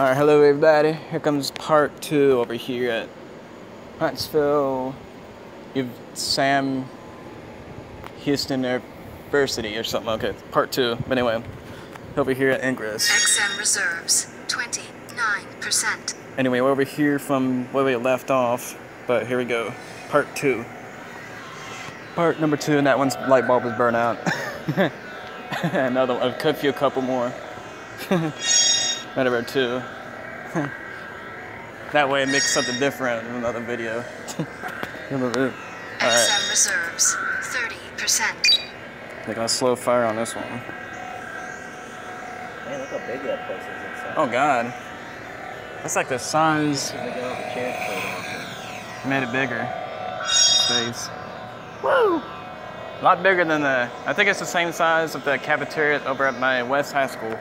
Alright, hello everybody. Here comes part two over here at Huntsville You've Sam Houston University or something. Okay, part two. But anyway, over here at Ingress. XM reserves 29%. Anyway, we're over here from where we left off, but here we go. Part two. Part number two, and that one's light bulb was burnt out. Another one, I've cut you a couple more. Whatever, two. that way it makes something different in another video. Alright, XM reserves 30%. They got gonna slow fire on this one. Man, look how big that place is inside. Oh god. That's like the size, Look the chairs put made it bigger. Space. Woo! A lot bigger than the, I think it's the same size of the cafeteria over at my West High School.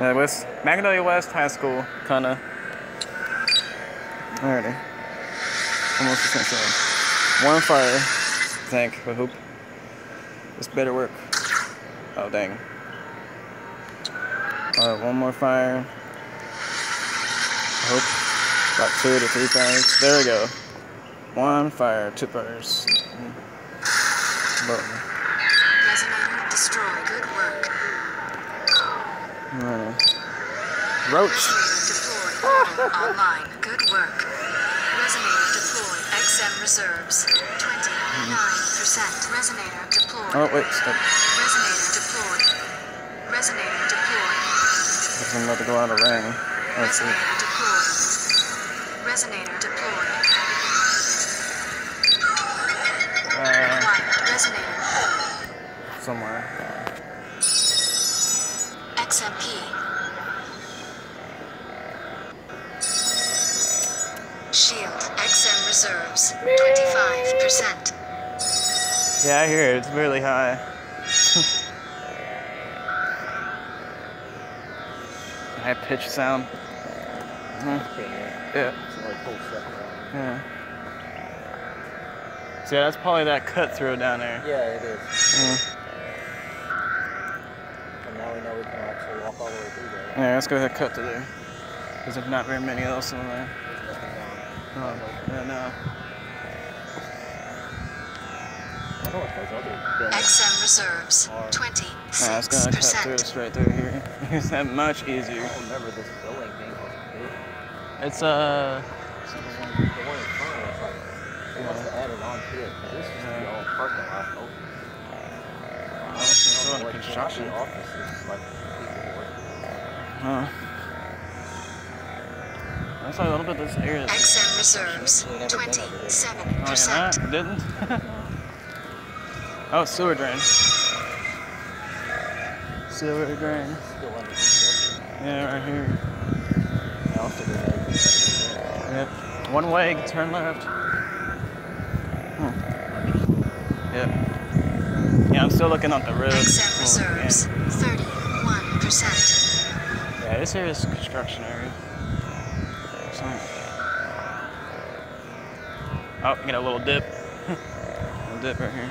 Yeah, West, Magnolia West High School, kinda. Alrighty. Almost the same. One fire, I think, I hope. This better work. Oh, dang. Alright, one more fire. I hope. About two to three fires. There we go. One fire, two fires. Mm-hmm. Boom. Alright. Roach. Resonator. Online. Good work. Resonator deployed. XM reserves 29%. Resonator deployed. Oh, wait, stop. Resonator deployed. Resonator deployed. I'm about to go out of ring. Let's see. Resonator deployed. Resonator deployed. Uh, Resonator. somewhere. Reserves 25%. Yeah, I hear it. It's really high. high pitch sound. Pretty neat. Yeah. Some really cool stuff around. Yeah. So yeah, that's probably that cut through down there. Yeah, it is. Yeah. And now we know we can actually walk all the way through there. Yeah, let's go ahead and cut to there. Because there's not very many else in there. There's nothing down. Oh, no. I don't know if those. XM reserves Yeah, gonna cut through 26%. straight through here. it's that much easier. I don't remember this building being big. It's uh. The one in front of us, they must have added on to it. 'cause This is the old parking lot open. it's still under Like, construction. Offices, like, people work. Huh. That's like a little bit this area. XM reserves We've never been over here. Oh, 27%. yeah, didn't? oh, sewer drain. Sewer drain. Still under construction. Yeah, right here. Now, also the Yep. One way, turn left. Hmm. Yep. Yeah, I'm still looking on the road. XM Oh, reserves 31%. Yeah, this area is construction area. Oh, you get a little dip. little dip right here.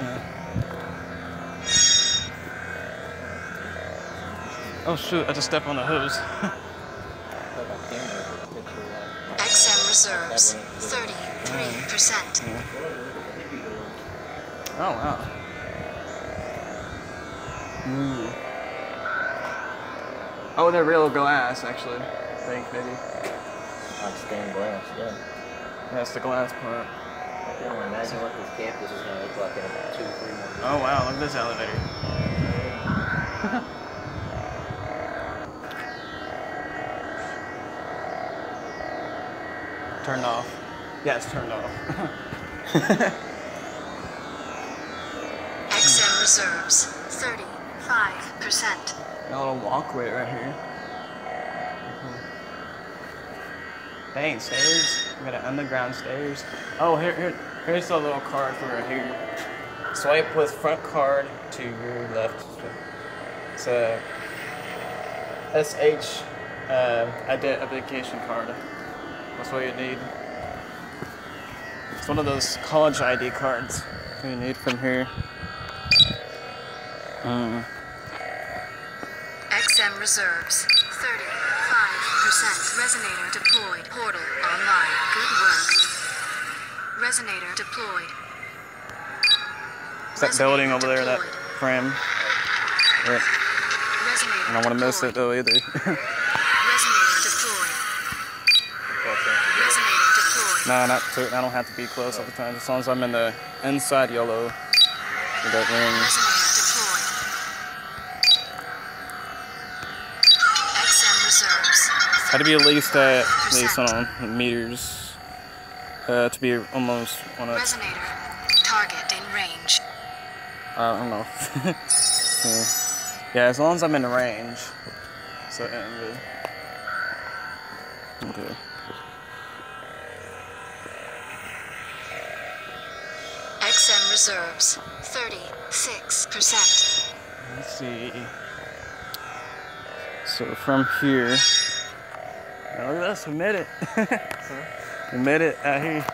Yeah. Oh shoot, I just stepped on the hose. Put my camera with a picture of that. XM reserves 33%. Oh wow. Ooh. Oh, they're real glass actually. I think maybe. On stained glass, yeah. That's the glass part. I can only imagine what this campus is going to look like in two, three more years. Oh wow, look at this elevator. turned off. Yeah, it's turned off. XM reserves 35%. a little walkway right here. Dang, stairs. We got an underground stairs. Oh, here, here, here's a little card for right here. Swipe with front card to your left. It's a SH uh, identification card. That's what you need. It's one of those college ID cards you need from here. Mm. XM XM reserves. 35%. Resonator deployed. Portal online. Good work. Resonator deployed. It's that Resonator building over there, that frame. Resonator I don't want to miss it though either. Resonator deployed. Resonator deployed. nah, not to, I don't have to be close all the time. As long as I'm in the inside yellow that ring. Had to be at least at at least on meters. Uh, to be almost on a. Resonator. Target in range. I don't know. yeah. yeah, as long as I'm in the range. So yeah, I'm good. Okay. XM reserves. 36%. Let's see. So from here. Now look at us, we made it. we made it out here.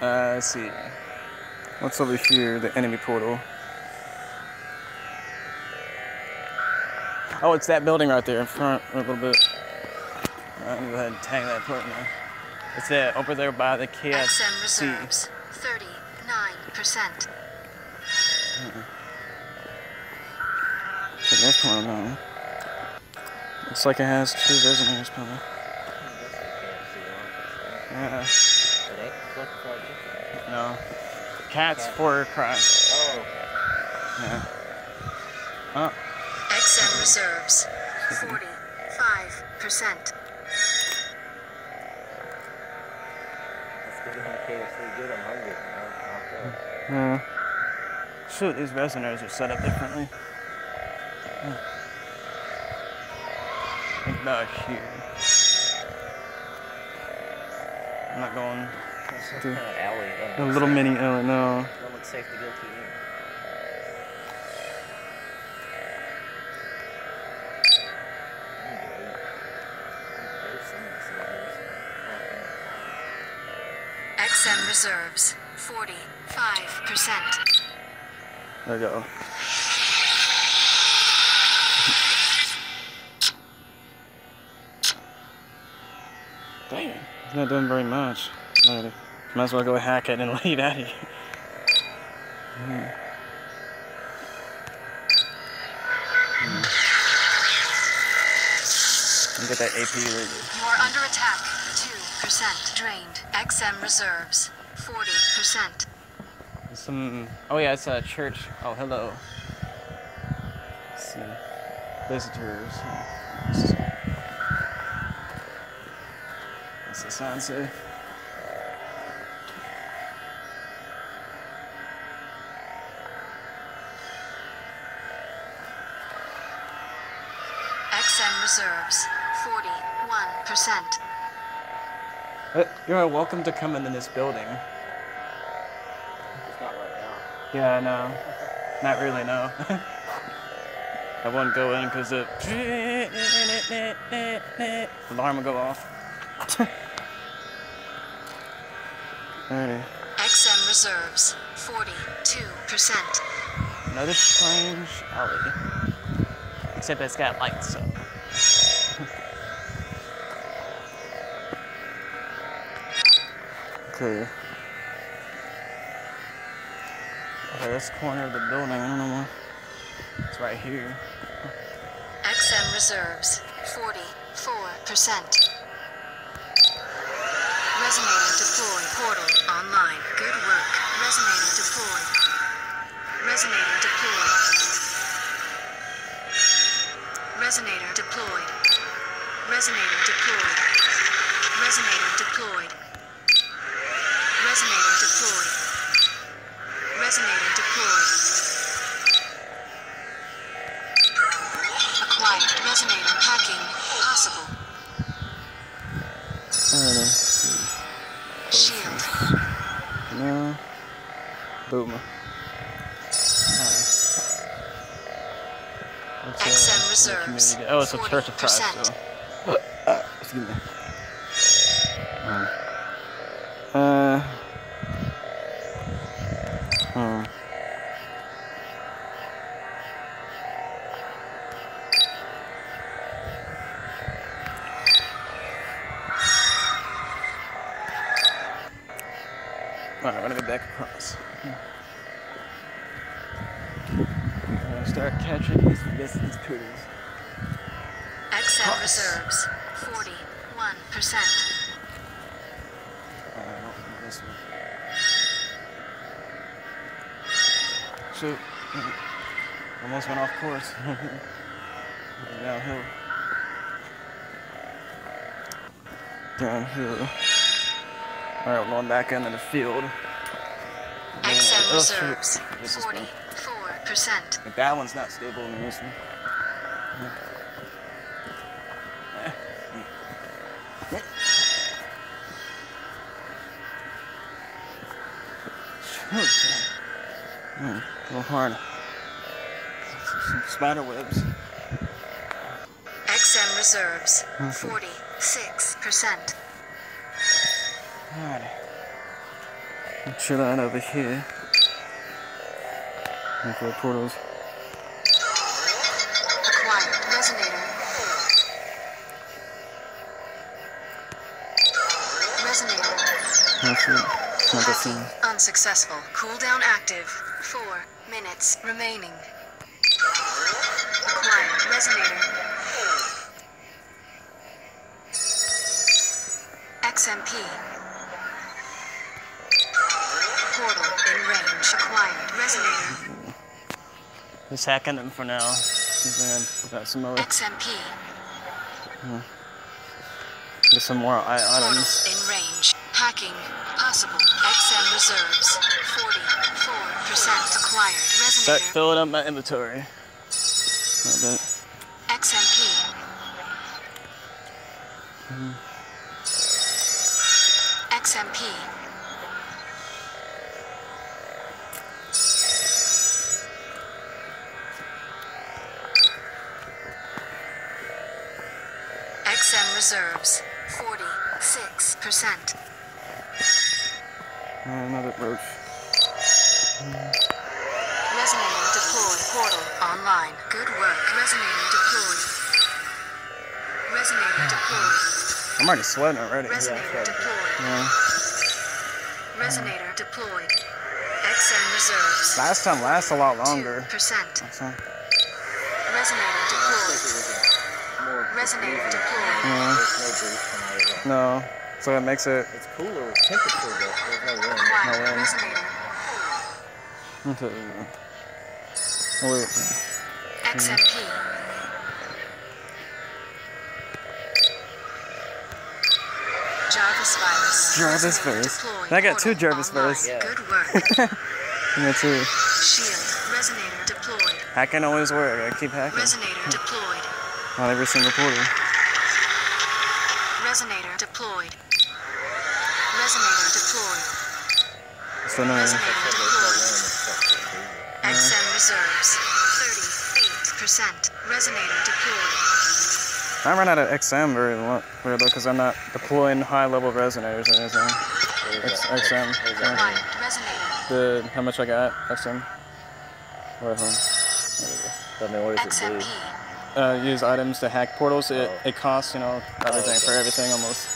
Uh, let's see. What's over here? The enemy portal. Oh, it's that building right there in front a little bit. I'm gonna go ahead and tag that part now. It's that over there by the XM KFC. reserves. 39%. So that's part now. Looks like it has two resonators, probably. Yeah. No. Cats for Christ. Oh, Yeah. Oh, XM reserves. 45%. let's get in KFC. I'm hungry. No, yeah. Shoot, these resonators are set up differently. Hmm. I think about here. I'm not going That's some kind of alley. doesn't a little safe. mini alley, no. Don't look safe to go to either. There's some of this in here. XM reserves. 45%. There we go. Not doing very much. Alrighty. Might as well go hack it and leave out of here. Hmm. Hmm. Get that AP later. You are under attack. 2% drained. XM reserves. 40%. Some. Oh yeah, it's a church. Oh hello. Let's see. Visitors. Let's see. What's the sign say? XM reserves. 41%. Uh, You're welcome to come into this building. It's not right now. Yeah, no. Not really, no. I won't go in because the alarm will go off. XM reserves. 42%. Another strange alley. Except it's got lights, so. okay. Okay, this corner of the building, I don't know why. It's right here. XM reserves. 44%. Resonator deployed. Portal online. Good work. Resonator deployed. Resonator deployed. Resonator deployed. Resonator deployed. Resonator deployed. Resonator deployed. Resonator deployed. Boom. What's, XM reserves, Oh, it's a Church of Christ. 40%. So. Excuse me. Shoot. Almost went off course. Downhill. Downhill. Alright, we're going back into the field. XM Oh, shoot. reserves This is one. 44%. Like, that one's not stable in this one. Hmm, a little hard. Some spider webs. XM reserves Mhm. 46%. Alright. Chill out over here. For the portals. Acquired resonator. Resonator. That's it. Not the Hacking unsuccessful. Cooldown active. Four minutes remaining. Acquired resonator. XMP. Portal in range. Acquired resonator. Just hacking them for now. Got some more, XMP. Hmm. get some more Portal items. in range. Hacking possible. XM reserves. 44% acquired. Start filling up my inventory. I'm already sweating already. Resonator deployed. Yeah. Resonator deployed. XM reserves. Last time lasts a lot longer. 2%. So, Resonator deployed. Resonator deployed. yeah. No breeze coming out of that. No. So it makes it. It's cooler temperature, but there's no wind. No way. resonator. Okay. Oh, wait. XMP. Jarvis virus. Jarvis Resonator virus. deployed. I got two Jarvis online. virus. Yeah. Good work. Me too. Shield. Resonator deployed. Hacking always work. I keep hacking. Resonator deployed. Not every single portal. Resonator deployed. Resonator deployed. So no. Resonator Except there's no deployed. wind, it's such a. XM reserves. 38%. Resonator deployed. I run out of XM very lo- very because I'm not deploying high level resonators or anything. X- XM. What is Yeah. that? Acquired resonator. The how much I got XM. Where home? I mean, what does it do? Uh, use items to hack portals. It, Oh. it costs you know everything for okay. everything almost.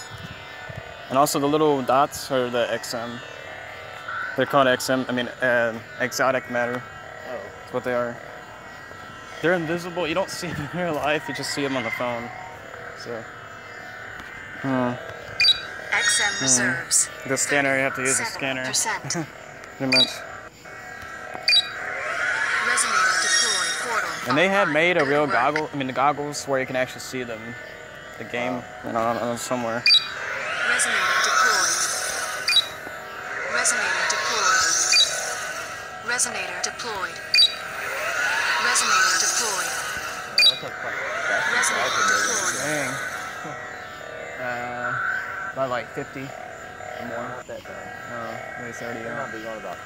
And also the little dots are the XM. They're called XM. I mean uh, exotic matter. Oh, That's what they are. They're invisible. You don't see them in real life. You just see them on the phone. So. Hmm. XM reserves. The scanner. You have to use the scanner. 37%. Much. Resonator deployed. Portal. And they have online. made a real work. goggle. I mean, the goggles where you can actually see them. The game, you know, on, on somewhere. Resonator deployed. Resonator deployed. Resonator deployed. Resonator deployed. yeah, that's like quite- Resonator deployed. Dang. Uh, about like 50 or more. Not that bad. Uh, maybe 30, It uh, might be going about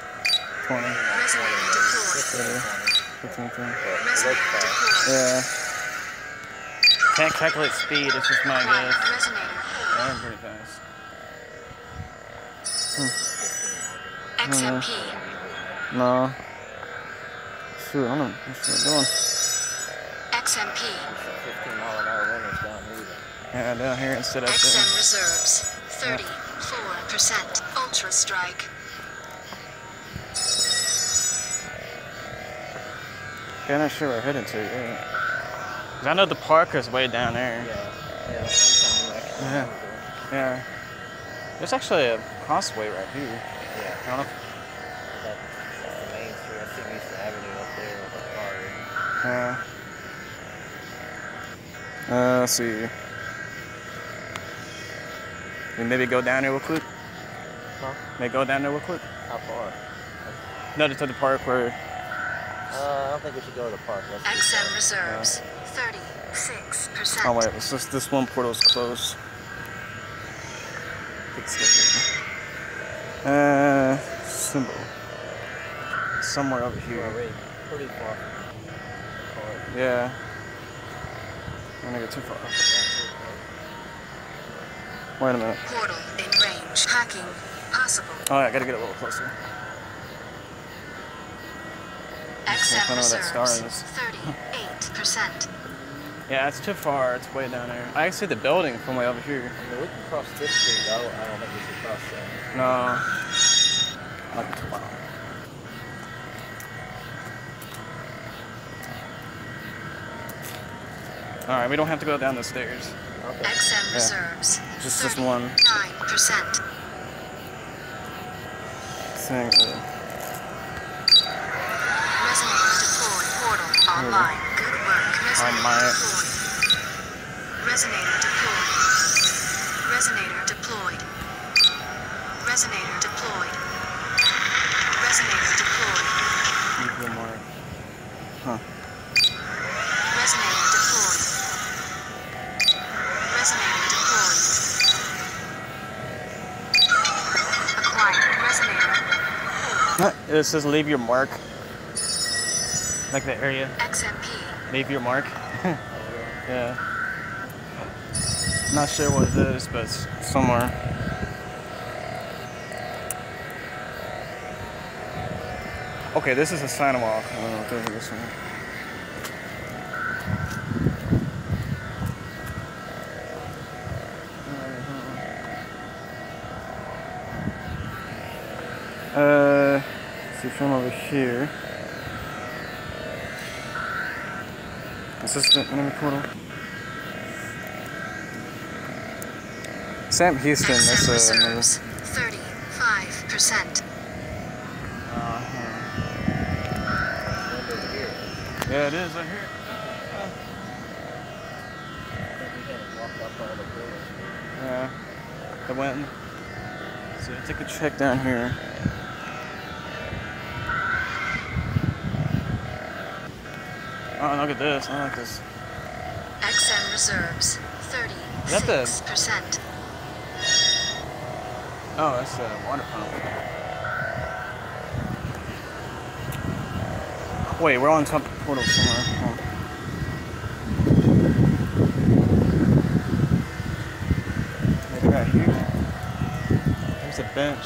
20, Resonator deployed. 15 15, 20. 20. But it looks Resonator fast. deployed. Yeah. Can't calculate speed. It's just my Acquired guess. resonator. Yeah, I'm pretty fast. XMP. No. I don't know what they're doing. XMP. Yeah, down here instead of XM reserves, 34% Ultra Strike. Yeah, I'm not sure we're heading to. Yeah. Cause I know the Parker's way down there. Yeah. Yeah. Yeah. yeah. There's actually a crossway right here. Yeah. The car. yeah. Uh, let's see. We maybe go down there real quick. Huh? Maybe go down there real quick. How far? No, to the park where. Uh, I don't think we should go to the park. Let's do XM that. reserves 36%. Oh wait, it's just this one portal's closed. Fix it. Uh, symbol. Somewhere over here. already pretty far from the park. Yeah. I'm gonna go too far. Wait a minute. Portal in range. Hacking possible. Oh, I gotta get a little closer. XM I know that star reserves is. 38%. Yeah, it's too far. It's way down there. I can see the building from way over here. I mean, we can cross this street. though. I don't think we should cross that. No. Might be too far. Alright, we don't have to go down the stairs. Okay. XM reserves Just this one. 39%. Thing. uh, Resonator deployed. Portal online. Good work. Resonator deployed. Resonator deployed. Resonator deployed. Resonator deployed. Resonator deployed. Huh. It says leave your mark. Like the area. XMP. Leave your mark. yeah. Not sure what it is, but it's somewhere. Okay, this is a sidewalk. I don't know if this one. Uh, see from over here. Assistant enemy portal. Sam Houston, that's XM uh, another. reserves. 35%. Uh-huh. Yeah, it is right here. I think we can walk up all the buildings. Yeah. I went. So I take a check down here. Oh, look at this. Oh, I like this. XM reserves. 36%. Oh, that's a water pump. Wait, we're on top of the portal somewhere. On. Maybe right here. There's a bench.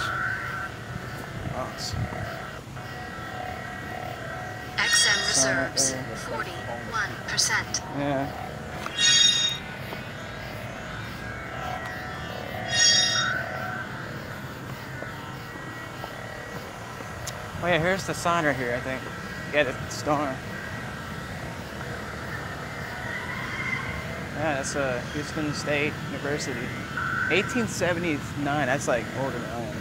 Oh yeah, here's the sign right here, I think. Yeah, the star. Yeah, that's uh, Houston State University. 1879, that's like older than I am.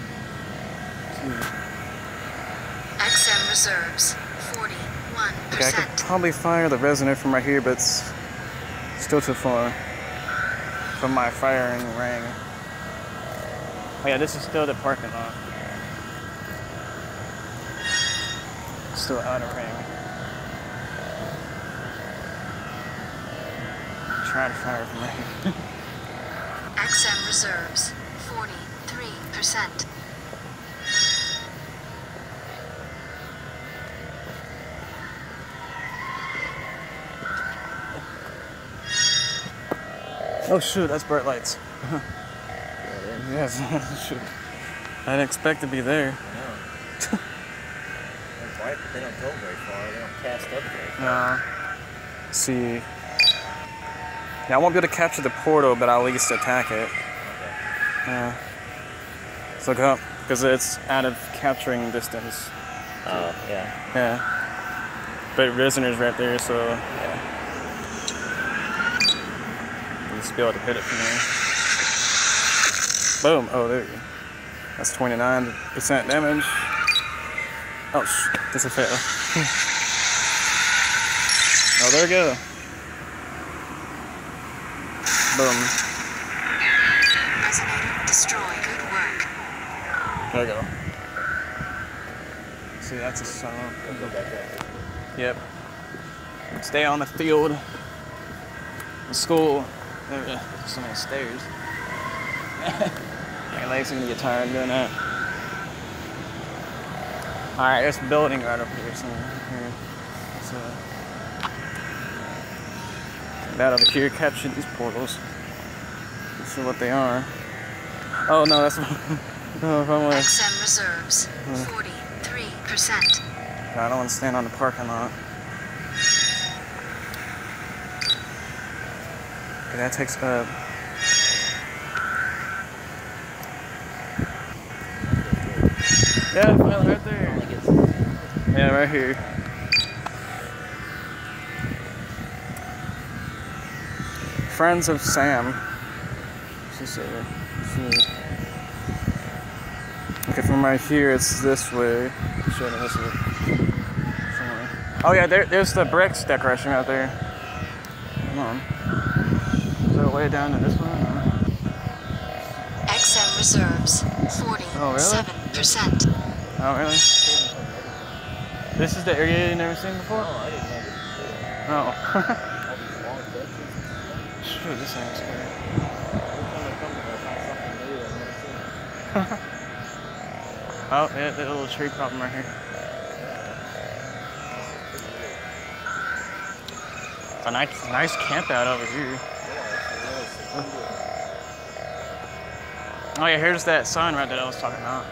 XM reserves. 41%. Okay, I could probably fire the resonator from right here, but it's still too far from my firing ring. Oh yeah, this is still the parking lot. Still out of ring. Try to fire from right here. XM reserves. 43%. oh shoot, that's bright lights. Yeah, it is. Yes, shoot. I didn't expect to be there. I know. They're bright, but they don't go very far. They don't cast up very far. No. See. Yeah, I won't be able to capture the portal, but I'll at least attack it. Okay. Yeah. Let's look up, because it's out of capturing distance. Oh, yeah. Yeah. But Resonator's right there, so yeah. You'll just be able to hit it from there. Boom. Oh, there you go. That's 29% damage. Oh, that's a fail. oh, there we go. Boom. Destroy. Good work. There we go. See, that's a song. Go. Yep. Stay on the field. The school. There, uh, so many stairs. My legs are gonna get tired doing that. Alright, there's a building right up here somewhere. Here. So, that over here captured these portals. Let's see what they are. Oh no, that's no, if I'm XM reserves. 43%. I don't want to stand on the parking lot. Okay, that takes uh Yeah, finally right there. Only gets Yeah, right here. Friends of Sam. She said, she- Okay, from right here, it's this way. This. Oh yeah, there, there's the bricks decoration out there. Come on. Is there a way down to this one? XM reserves. 47%. Oh, really? 47%. Oh really? This is the area you never seen before? Oh, I didn't know this. Oh. All these long benches. Shoot, this thing's scary. Every time I come here, I find something new I've never seen. Oh, yeah, that little tree problem right here. It's a nice, nice camp out over here. Yeah, it's really secluded. Oh yeah, here's that sign right that I was talking about.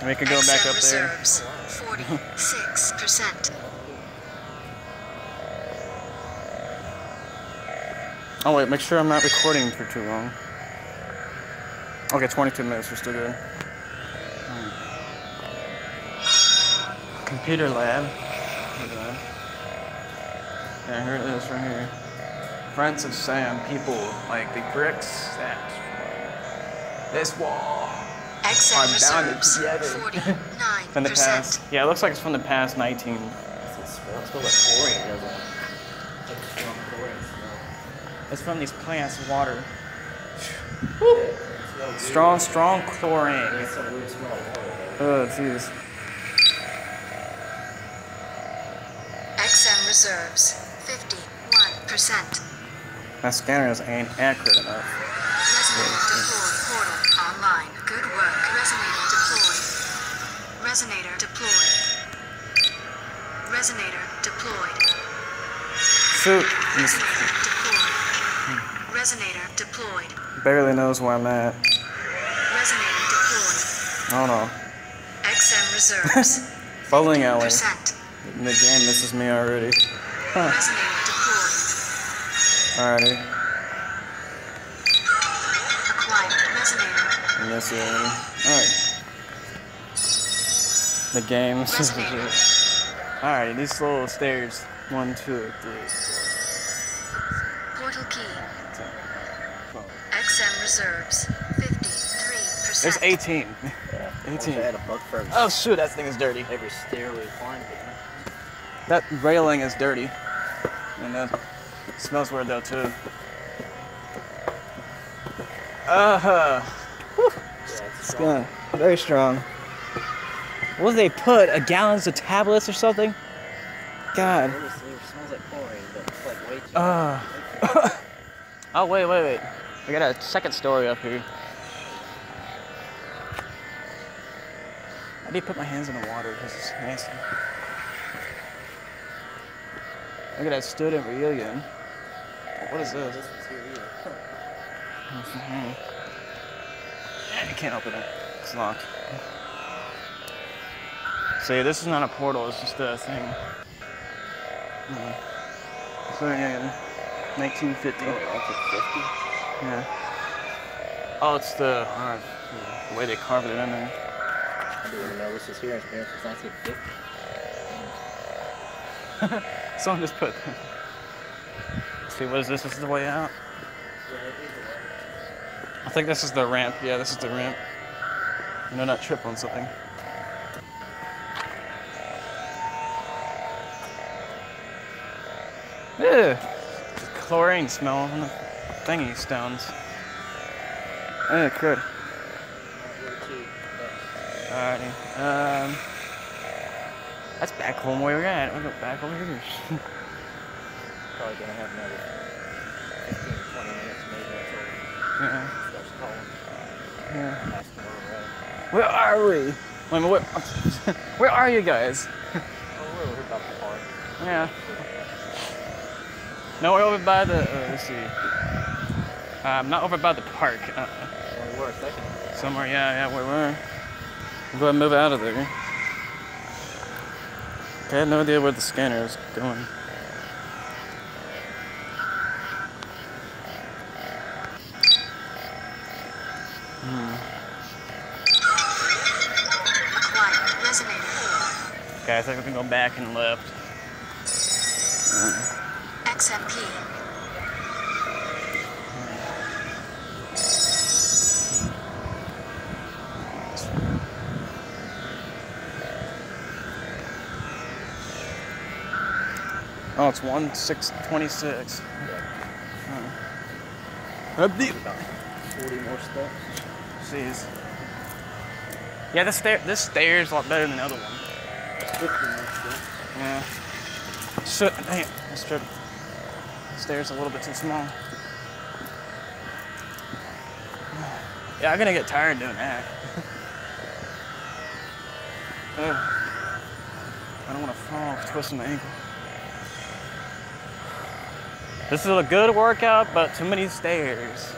And we could go back up there. Reserves. 46%. Oh wait, make sure I'm not recording for too long. Okay, 22 minutes, we're still good. Hmm. Computer lab. Look at that. Yeah, here it is right here. Friends of Sam, people like the bricks that this wall XM I'm bound reserves. together. 49%. From the past. Yeah, it looks like it's from the past 19. It smells, like chlorine, doesn't it? It's like a strong chlorine smell. It's from these plants, water. Yeah, it smells weird. Strong, strong chlorine. It's some weird smell of water. Oh, jeez. XM reserves. 51%. My scanners ain't accurate enough. Resonator deployed. Resonator deployed. Shoot. Resonator deployed. Resonator deployed. Barely knows where I'm at. Resonator deployed. Oh no. XM reserves. Bowling alley. Percent. In the game, this is me already. Huh. Resonator deployed. Alrighty. Acquired. Resonator. And this alright. The game. Resonator. Alright, these little stairs. One, two, three, Portal key. four, ten, twelve. XM reserves. 53%. There's 18. Yeah. 18. I had a bug for every, Oh shoot, that thing is dirty. every stair we climbed. That railing is dirty. And that smells weird though too. Uh huh. Yeah, it's strong. Very strong. What did they put? A gallons of tablets or something? God. It, was, it smells like chlorine, but it's like way too. Uh. oh wait, wait, wait. We got a second story up here. I need to put my hands in the water because it's nasty. Look at that student reunion. What is this? this was here either. I can't open it. It's locked. See, this is not a portal. It's just a thing. So yeah, 1950. Oh, 1950? Yeah. Oh, it's the, uh, the way they carved it in there. I didn't even know this was here. It's been since 1950. Someone just put. Let's see, what is this? This is the way out. I think this is the ramp. Yeah, this is the ramp. You know, not trip on something. Ew. Chlorine smell on the thingy stones. Eh, good. Alrighty. Um, that's back home where we're at. I'll go back over here. Probably gonna have another 15 or 20 minutes maybe until yeah, he starts calling, yeah. where we're at. Where are we? Wait where, where are you guys? Oh, we're about the park. Yeah. No, we're over by the. Uh, let's see. Um, not over by the park. Uh, Well, we were a second somewhere, yeah, yeah, where we're. We'll go ahead and move out of there. I had no idea where the scanner is going. Acquired. Resonator. Okay, I think we can go back and left. One six twenty six. Up About 40 more steps. Jeez. Yeah, this stair this stair is a lot better than the other one. 50 more steps. Yeah. Shit, damn, this trip. Stairs a little bit too small. Yeah, I'm gonna get tired doing that. Ugh. I don't want to fall, twisting my ankle. This is a good workout, but too many stairs.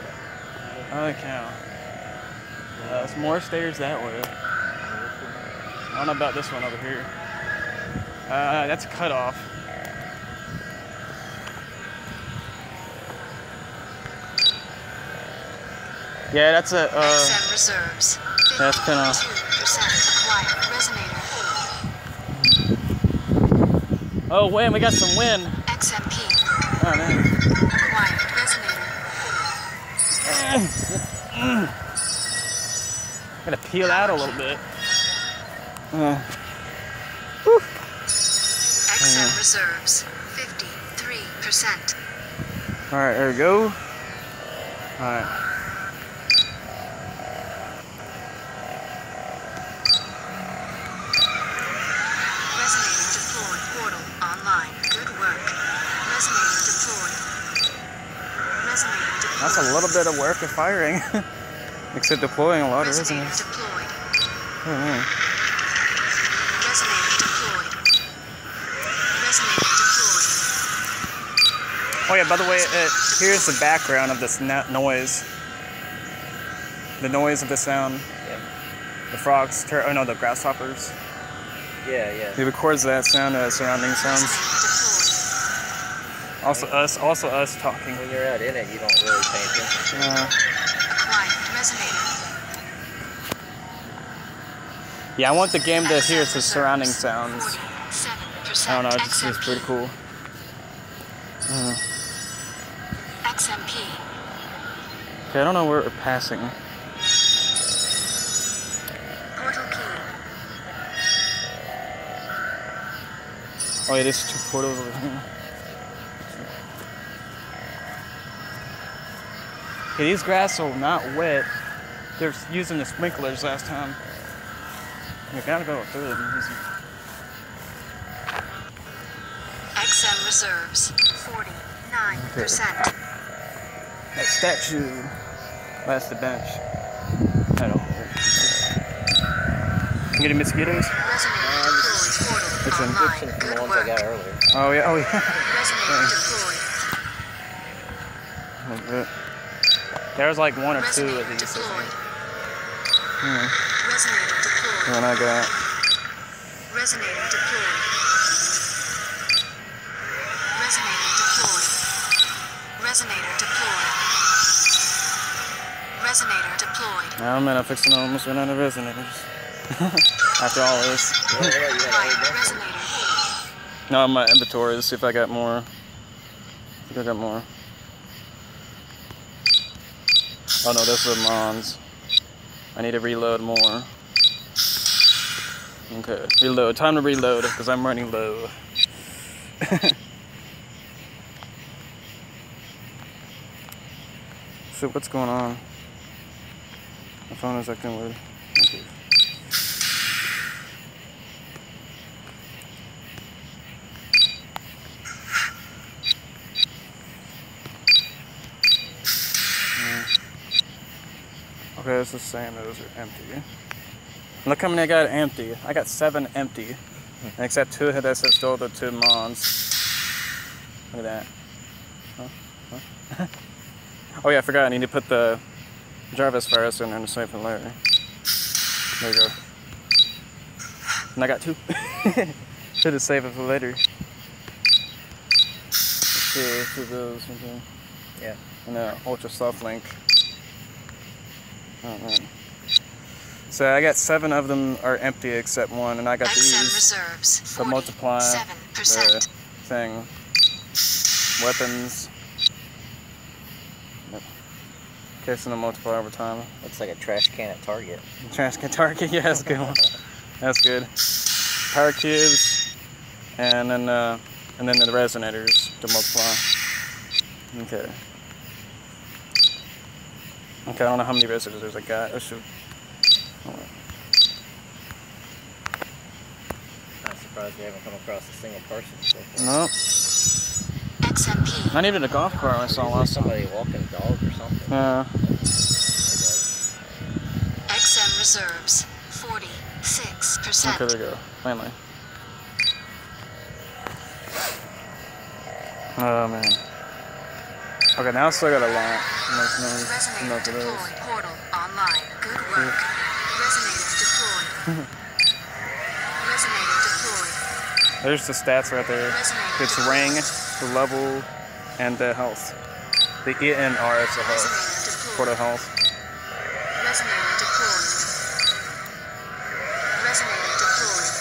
Cow. Uh, there's more stairs that way. I don't know about this one over here. Uh, that's cut off. Yeah, that's a. Uh, XM reserves. that's kinda- 52% acquired. Resonator. oh, wind. We got some wind. XMP. Oh man. Acquired. Resonator. Gotta peel out a little bit. Uh, XM reserves. 53%. all right, there we go. All right. Resonator deployed. Portal online. Good work. Resonator deployed. Resonator deployed. That's a little bit of work of firing. Except deploying a lot of Resonator resonance. deployed. Oh, man. Resonator deployed. Deployed. Oh yeah, by the way, uh, here's the background of this noise. The noise of the sound. Yeah. The frogs, oh no, the grasshoppers. Yeah, yeah. He records that sound as surrounding sounds. Resonator Also us, also us talking. When you're out in it, you don't really pay attention. Uh, deployed. Yeah, I want the game to hear the surrounding sounds. I don't know, it just seems XMP. pretty cool. Uh, XMP. okay, I don't know where we're passing. Portal key. Oh yeah, there's two portals over here. Okay, these grass are not wet. They're using the sprinklers last time. You gotta go through them. easy. XM reserves. 49%. That statue. That's the bench. I don't. You get any mosquitoes? Resonator deployed. Portal Which one? from the ones I got earlier. Oh yeah, oh yeah. Resonator deployed. That's it. There's like one or two of Resonator these. I think. Hmm. Resonator deployed. And then I got. Resonator deployed. Resonator deployed. Resonator deployed. Resonator deployed. Man, I'm fixing to almost run out of resonators. After all this. Yeah, yeah, you got a whole Acquired. bunch of them. Resonator. No, my inventory. Let's see if I got more. I think I got more. Oh no, those are Mons. I need to reload more. Okay, reload. Time to reload because I'm running low. so what's going on? My phone is acting weird. It's the same. Those are empty. Look how many I got empty. I got seven empty. Hmm. Except two that said stole the two mons. Look at that. Huh? Huh? oh yeah, I forgot. I need to put the Jarvis virus in there to save for later. There you go. And I got two. Should have saved it for later. Two of those. Yeah. And an ultra soft link. Oh. So I got seven of them are empty except one, and I got XM these reserves. to multiply Seven the thing. Weapons. Yep. Casing the multiply over time. Looks like a trash can at Target. Trash can target, yeah, that's a good one. That's good. Power cubes, and then uh, and then the resonators to multiply. Okay. Okay, I don't know how many resonators I got. I should. Alright. I'm surprised we haven't come across a single person so. No, XMP. not even a golf cart I saw Usually last time. somebody walking a dog or something. Yeah. XM reserves. 46%. Okay, percent. there you go. Finally. Oh man. Okay, now I still got a lot. There's no, Resonator deployed. those. Portal online. Good work. Resonator deployed. Resonator deployed. There's the stats right there. Resonator It's deployed. ring, the level, and the health. The E and R is the health. Resonator For the deployed. health. Resonator deployed. Resonator deployed.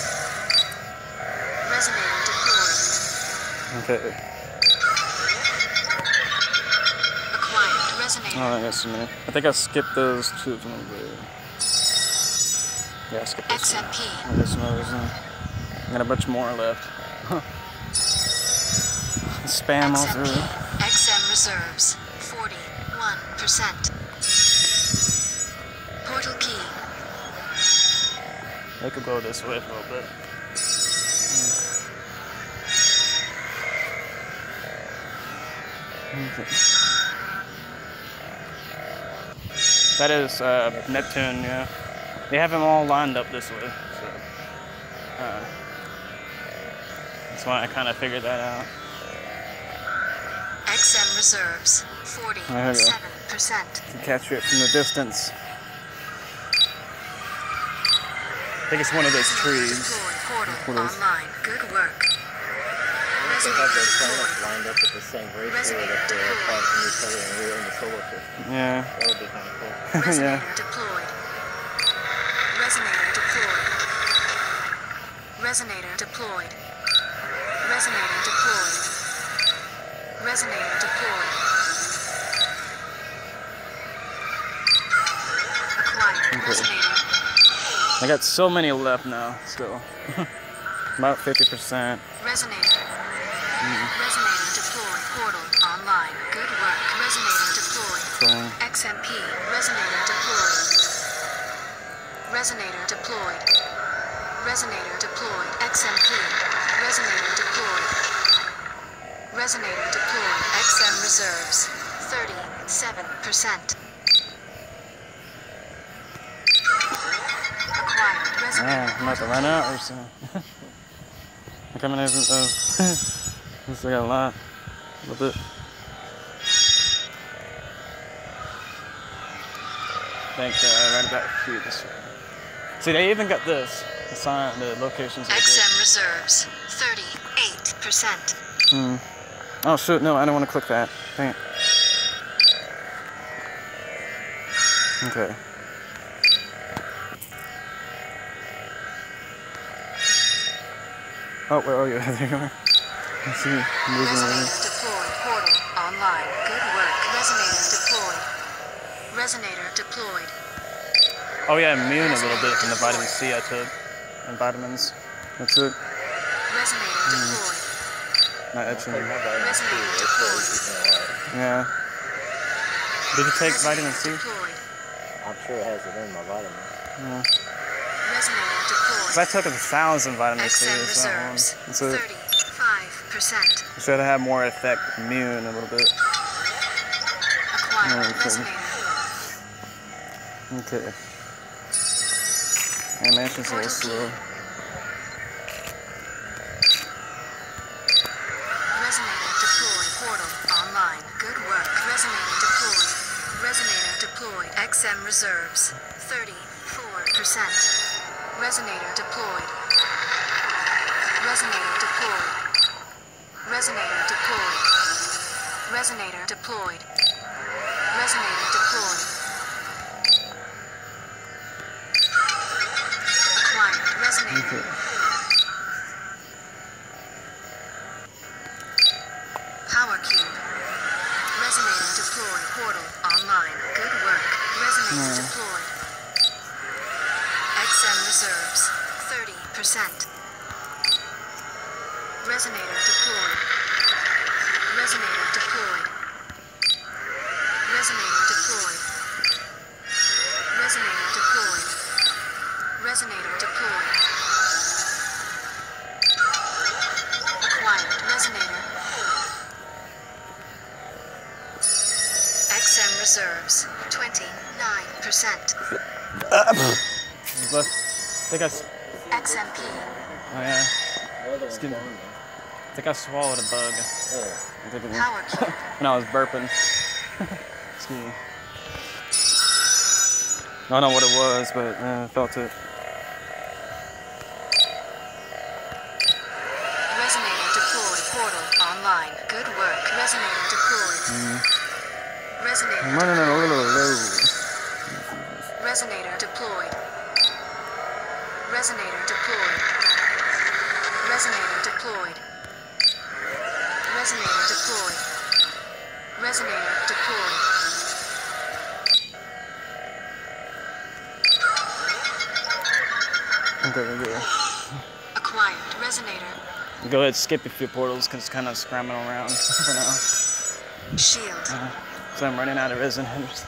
Resonator deployed. Okay. Oh, I got so many. I think I skipped those two from over there. Yeah, I skipped those. two. XMP. I got some others now. I got a bunch more left. Spam all XMP. through. XM reserves. Forty-one percent. Portal key. I could go this way for a little bit. Okay. That is uh, Neptune, yeah. They have them all lined up this way. So, uh, that's why I kind of figured that out. XM reserves. There you go. Forty-seven percent. can catch it from the distance. I think it's one of those trees. Portal online. Good work. They have their planets lined up at the same ratio that they're apart from each other and we're in the solar system. Yeah. That would be kind of cool. yeah. Resonator deployed. Resonator deployed. Resonator deployed. Resonator deployed. Resonator deployed. Acquired. Okay. Resonator. I got so many left now, still. About 50%. Resonator. Resonator deployed. Portal online. Good work. So, XMP. Resonator deployed. Resonator deployed. Resonator deployed. XMP. Resonator deployed. Resonator deployed. XM reserves. 37%. Acquired. Yeah, I'm about to run out or something. I'm coming in from those. I still got a lot. A little bit. I think uh, right about here this way. See, they even got this. The sign, the locations of the XM reserves. 38%. Hmm. Oh shoot, no, I don't want to click that. Dang it. Okay. Oh, where are you? There you are. I see you moving around. Resonator deployed. Portal online. Good work. Resonator deployed. Resonator deployed. Oh yeah, immune a little bit from the vitamin C I took. And vitamins. That's it. Resonator deployed. Mm. Not itching. Take my vitamin C. That's what it's eating a. Yeah. Did you take vitamin C? Deployed. I'm sure it has it in my vitamins. Yeah. Resonator Cause I took a thousand vitamin C. XM It's not one. reserves. That's it. Percent. Should have had more effect immune a little bit. Acquired. Okay. Okay. Animation's a little slow. Resonator deployed. Portal online. Good work. Resonator deployed. Resonator deployed. XM reserves. 34%. Resonator deployed. Resonator deployed. Resonator deployed. Resonator deployed. Resonator deployed. Swallowed a bug. Yeah. I was- power when I was burping. Excuse me. I don't know what it was, but uh, I felt it. Resonator deployed. Portal online. Good work. Resonator deployed. Resonator. I'm running a little low. Resonator deployed. Resonator deployed. Resonator deployed. Resonator deployed. Resonator deployed. Okay, good. Acquired. Resonator. Go ahead, skip a few portals because it's kind of scrambling around for now. Shield. Uh-huh. So I'm running out of resonators.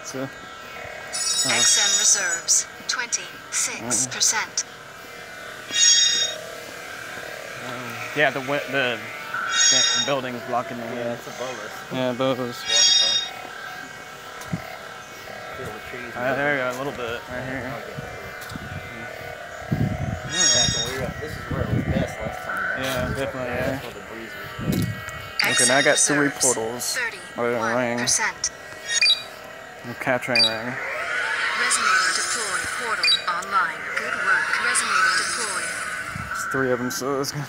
so, uh-huh. XM reserves. 26%. Mm-hmm. yeah, the, the building's blocking the Yeah, way. it's above us. Yeah, those. Feel the trees. Uh, there you go, a little bit right here. Back when we were up, this is where it was best last time. Yeah, It was up definitely, yeah. That's where the breeze was good. Okay, now I got three reserves, portals. Other than ring. 31%. I'm capturing ring. Resonator deployed. Portal online. Good work. Resonator deployed. There's three of them, so it's gonna.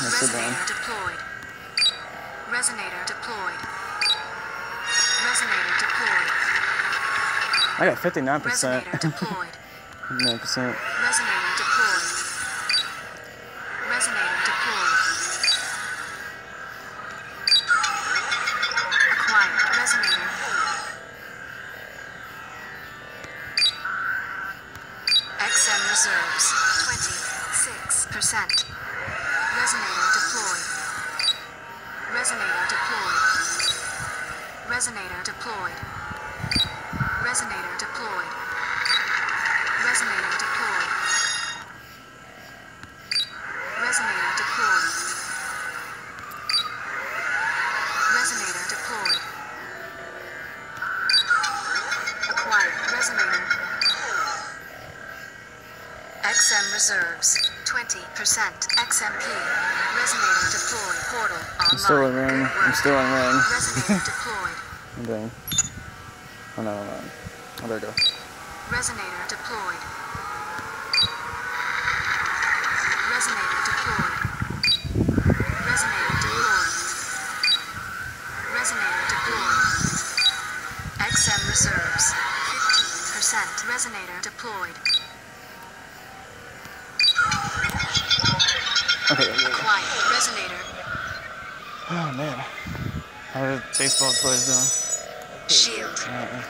Resonator deployed. Resonator deployed. Resonator deployed. I got 59%. Resonator deployed. 59%. Resonator XM reserves. 20%. XMP. Resonator deployed. Portal online. I'm still in ring. I'm still in ring. Resonator deployed. I'm done. Oh no, no. Oh, there we go. Resonator deployed. Resonator deployed. Resonator deployed. Resonator deployed. XM reserves. 15%. Resonator deployed. Okay. Acquired. Resonator. Oh man. How are the baseball players doing? Shield. Uh-uh.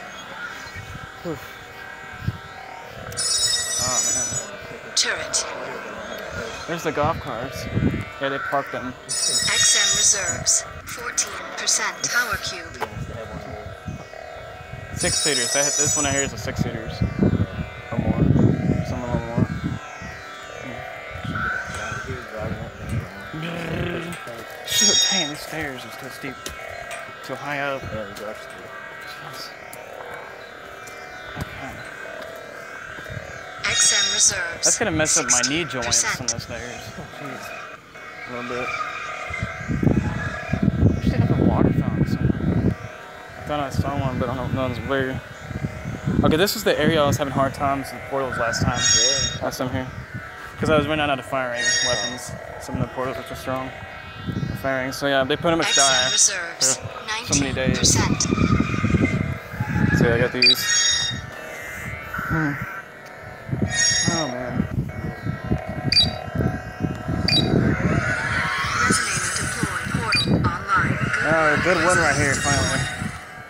Oh Turret. There's the golf carts. Yeah, they parked them. XM reserves. 14%. Power cube. He wants to have one of those. Six seaters. This one I hear is a six seaters. Stairs are too steep. Too high up. Yeah, the dark street. Okay. XM reserves. That's gonna mess up my knee joints on 16%. the stairs. Jeez. A little bit. I should have a water fountain somewhere. I thought I saw one, but I don't know where. Okay, this was the area I was having hard times with portals last time. Really? Last time here. Because I was running out of firing weapons. Some of the portals are too strong. For Firing. So yeah, they pretty much die. XM reserves. for so many days. So yeah, I got these. Hmm. Oh man. Resonator deployed. Portal online. Good Oh, work. a good one right here, finally.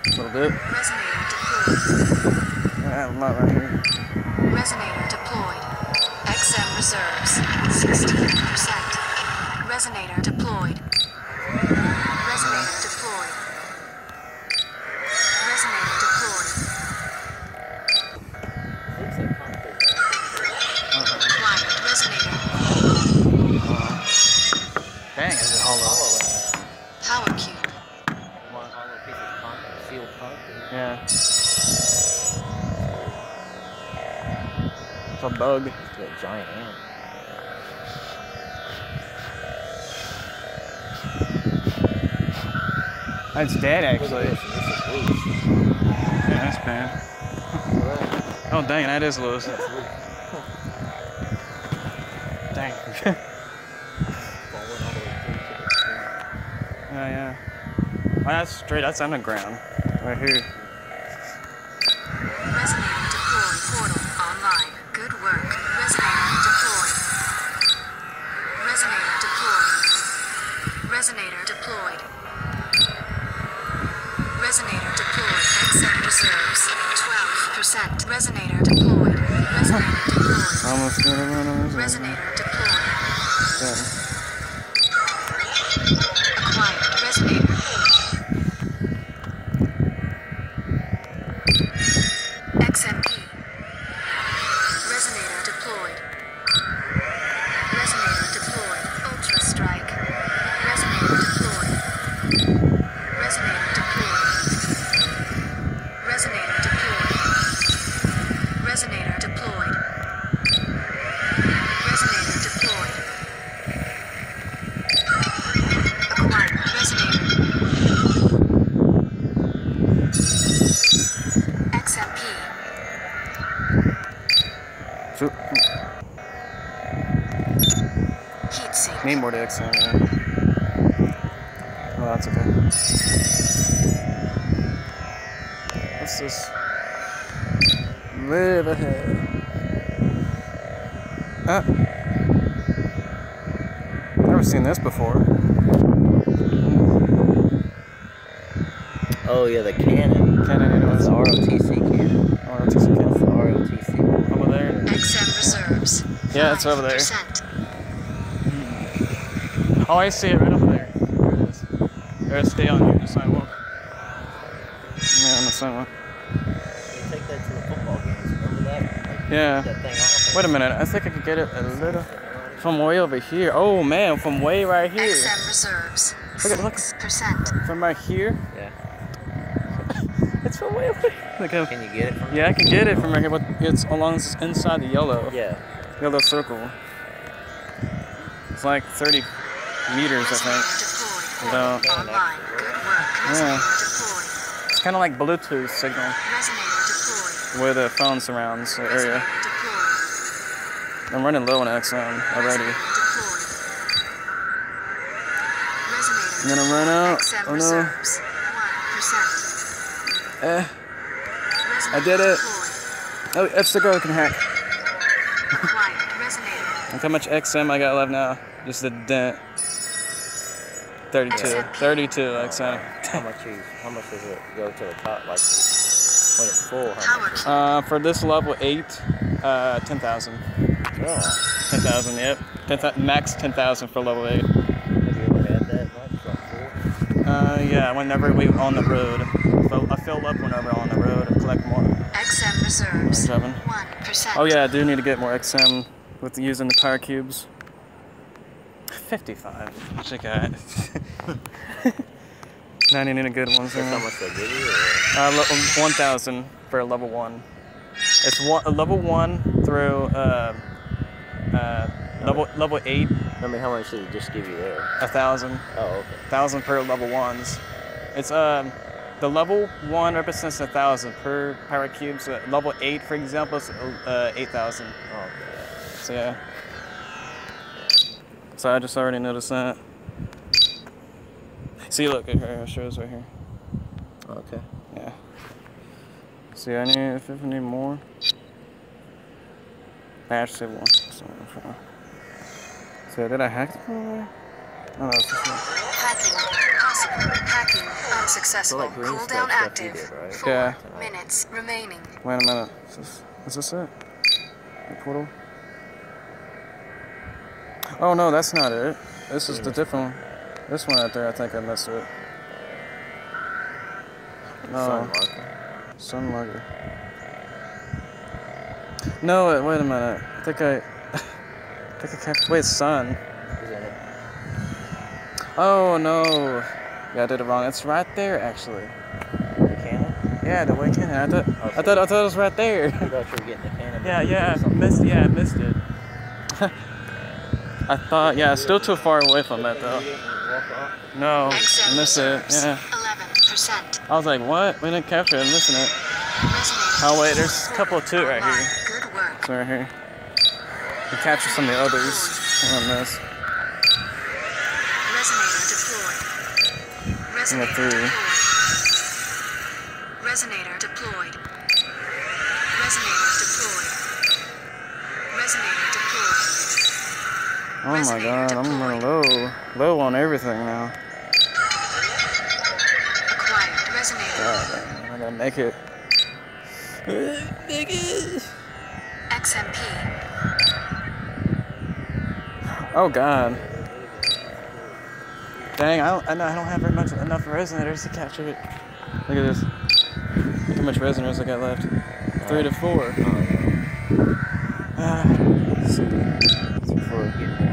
A little bit. Resonator deployed. I have a lot right here. Resonator deployed. XM reserves. 16%. Resonator deployed. Giant ant. That's dead, actually. this, and this is loose. Yeah, that's bad. Oh, dang, that is loose. Dang. Falling all the way through to the oh, street. yeah, yeah. Oh, that's straight. That's underground. Right here. More to XM, yeah. Oh, that's okay. What's this? Live ahead. Ah. Never seen this before. Oh yeah, the cannon. Cannon That's the. ROTC cannon. Oh, that's just a That's the cannon. ROTC. Over there. XM reserves. Yeah, it's over there. 5%. Oh, I see it right over there. There it is. There, stay on here, the sidewalk. Yeah, on the sidewalk. They take that to the football games. Remember that? Like, Yeah. That. Wait a minute, I think I could get it a little from way over here. Oh man, from way right here. XM reserves. Look at- look. 6%. From right here. Yeah. It's from way over here. Look how, Can you get it from? yeah, I can get it from right here, but it's along s- inside the yellow. Yeah. Yellow circle. It's like 30 meters, I think. Resonator deployed. No. Portal online. Good work. Yeah. It's kind of like Bluetooth signal where the phone surrounds the area. I'm running low on XM already. Resonator deployed. Resonator I'm gonna run out. XM Oh no. Eh. Resonator did it. deployed. Oh, F Cigar can hack. Look how much XM I got left now. Just a dent. 32. XMP. 32 XM. How much you, how much does it go to the top? Like when it's full? How much? Uh, for this level 8, uh, 10,000. Yeah. 10,000, yep. 10, max 10,000 for level 8. Have you ever had that much on full? Uh, yeah, whenever we on the road. So I fill up whenever I'm on the road and collect more. XM reserves. Seven. 1%. Oh yeah, I do need to get more XM with using the power cubes. 55. Check out. now I need a good ones. That's how Uh, much they give you? Or? le- 1,000 for a level 1. It's one, uh, level 1 through uh, uh, level, level 8, I mean, how much did it just give you there? A 1,000. Oh, okay. 1,000 per level 1s. It's um, the level 1 represents a 1,000 per power cubes. Uh, level 8, for example, is uh, 8,000. Oh, okay. So yeah. So I just already noticed that. See, look, it here, it shows right here. Okay. Yeah. See, I need, if I need more. I actually have one. So, so did I hack the program? Oh, no, it's. Hacking. Possible. Hacking. Unsuccessful. So, like, Cooldown stuff that you active. did, right? Four Yeah. minutes remaining. Wait a minute. Is this, is this it? The portal? Oh no, that's not it. This is the different one. This one right there, I think I missed it. No. Sun marker. No, wait, wait a minute. I think I. I think I kept. Wait, sun. Is that it? Oh no. Yeah, I did it wrong. It's right there, actually. The cannon? Yeah, the way cannon. Oh, I thought. I thought. I thought it was right there. You thought you were getting the cannon. Yeah, yeah, missed. Yeah, I missed it. I thought. Yeah, still too far away from it though. didn't walk off? No, I missed it. Yeah. I was like, what? We didn't capture it. I'm missing it. Oh wait, there's a couple of two right here. It's right here. We captured some of the others on this. Resonator deployed. Resonator three. deployed. Oh my god, I'm running low. Low on everything now. God damn, I gotta make it. Make it. XMP. Oh god. Dang, I don't, I I don't have very much enough resonators to capture it. Look at this. Look how much resonators I got left. Three to four. Ah, let's see. Three, four.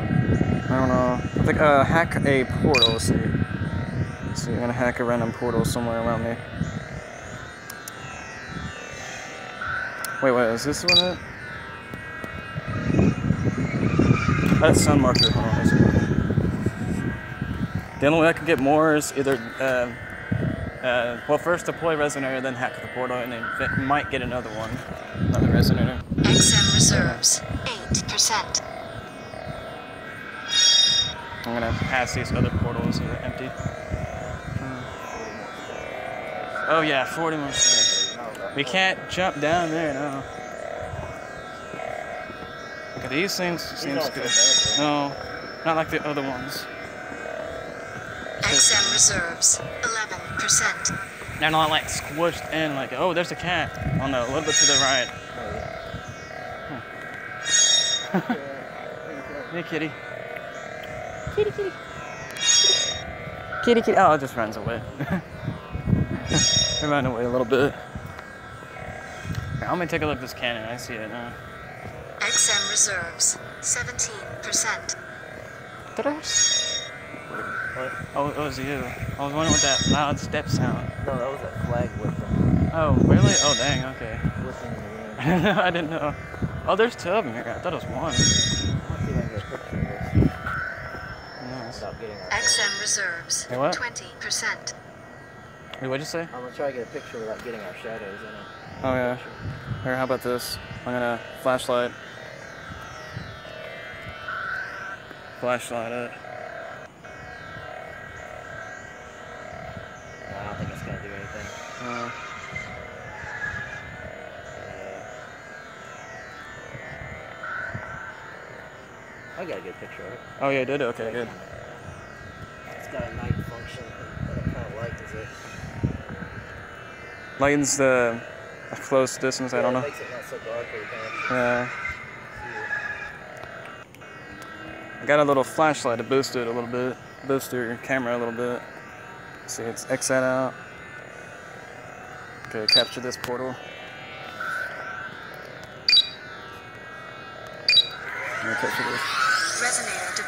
I don't know. I think uh, hack a portal. Let's see. Let's see. I'm gonna hack a random portal somewhere around me. Wait, wait. Is this one it? That's sun marker. Hold on. The only way I could get more is either, uh, uh, well, first deploy resonator, then hack the portal, and then might get another one, another resonator. XM reserves. 8%. I'm gonna pass these other portals that are empty. Hmm. Oh yeah, 40 more stairs. We can't jump down there now. Okay, these things seems good. No, not like the other ones. XM reserves. 11%. They're not like squished in like, oh, there's a cat. Oh no, a little bit to the right. Hmm. Hey, kitty. Kitty, kitty. Kitty, kitty. Oh, it just runs away. it ran away a little bit. Here, I'm gonna take a look at this cannon. I see it now. XM reserves. 17%. Did I? s- What? Oh, it was you. I was wondering what that loud step sound. No, that was that flag whipping, Oh, really? Oh, dang. Okay. whipping in the wind. I didn't know. I didn't know. Oh, there's two of them here. I thought it was one. Let's see if I can get a picture of this Nice. without getting our XM reserves. Hey, what? 20%. Wait, what'd you say? I'm gonna try to get a picture without getting our shadows in it. Oh yeah. Here, how about this? I'm gonna flashlight. Flashlight it. I don't think it's gonna do anything. Uh, Uh, I got got a good picture of it. Oh yeah, I did. Okay, good. It's got a night function, but it kind of lightens it. Lightens the a close distance. I don't know. makes so dark where you can actually Yeah. I got a little flashlight to boost it a little bit, boost your camera a little bit. See, it's X that out. Okay, capture this portal. Let me capture this.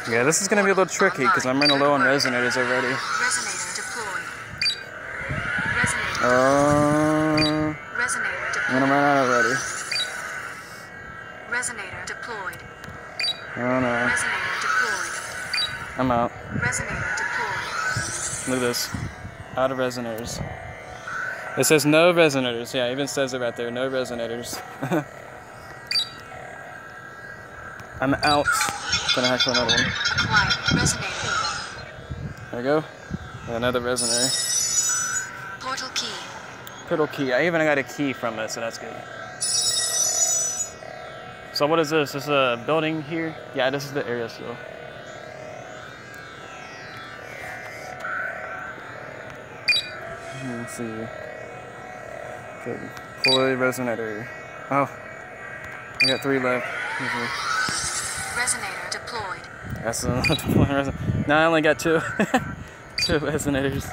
Yeah, this is gonna be a little tricky because I'm running low on resonators already. Resonator deployed. Resonator. Uh, Resonator deployed. Look at this. Out of resonators. It says no resonators. Yeah, it even says it right there. No resonators. I'm out. Gonna hack for another one. Resonator. There we go. Another resonator. Portal key. Portal key. I even got a key from it, so that's good. So what is this? This is a building here? Yeah, this is the area still. Let's see. Okay, deploy resonator. Oh, I got three left. Easy. Resonator deployed. That's a deploy resonator. Now I only got two. two resonators.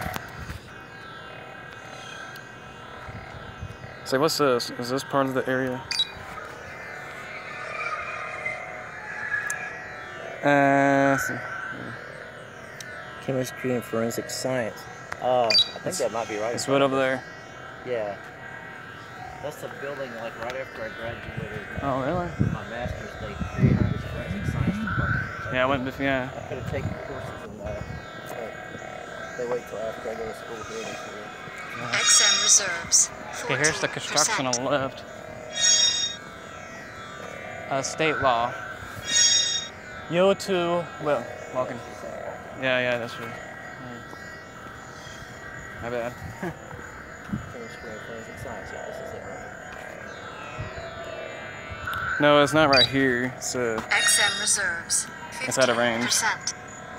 So what's this? Is this part of the area? Uh, let's see. Chemistry and forensic science. Oh, I think that might be right. in it's right over there. Yeah. That's the building like right after I graduated Oh, really? my master's. They created this forensic science department. Yeah, I went. bef- Yeah. I could have taken courses in that. But they wait till after I go to school here this year. XM reserves. Okay, here's the construction on 14%. the left. Uh, state law. You to well, walking. Yeah, yeah, that's true. My bad. Chemistry and forensic science. Yeah, this is it right No, it's not right here. It's a, XM reserves. It's out of range.